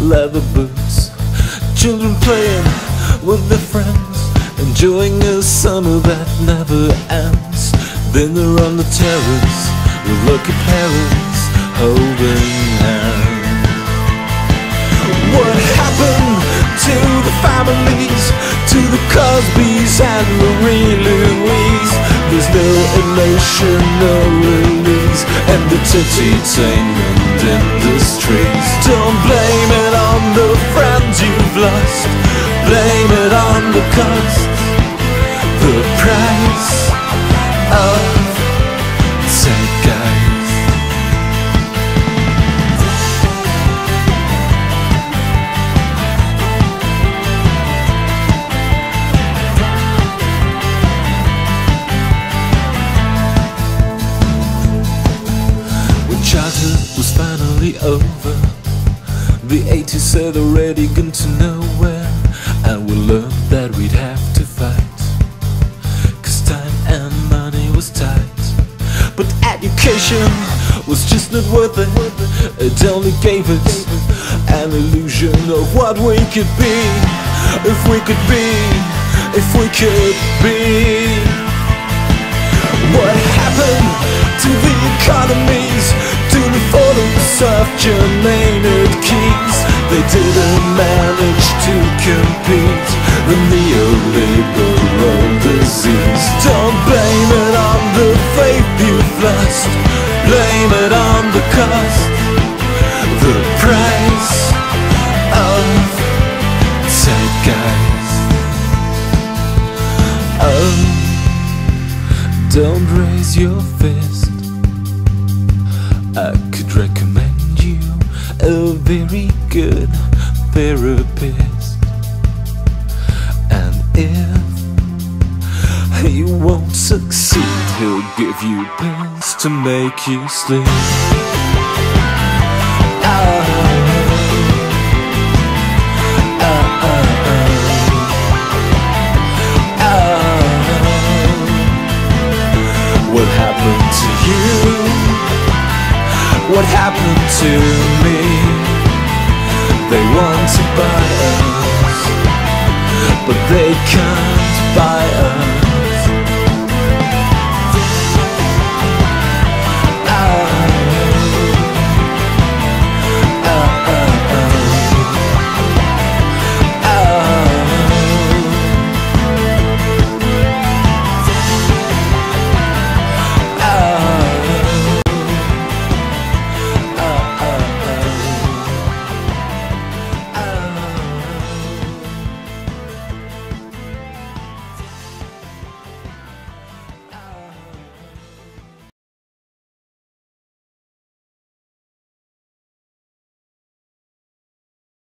leather boots. Children playing with their friends, enjoying a summer that never ends. Then they're on the terrace with lucky parents holding hands. What happened to the families, to the Cosbys and Marie Louise? There's no emotion, no release, and the entertainment industries. Don't blame finally over, the 80s had already gone to nowhere, and we learned that we'd have to fight. Cause time and money was tight. But education was just not worth it. It only gave us an illusion of what we could be. If we could be, if we could be. What happened to the economies? Of John Maynard They didn't manage to compete. The neoliberal disease. Don't blame it on the faith you've lost. Blame it on the cost. The price of zeitgeist. Oh. Um, don't raise your fist. I could recommend a very good therapist. And if you won't succeed, he'll give you pills to make you sleep. What happened to you? What happened to me? They want to buy us, but they can't buy us.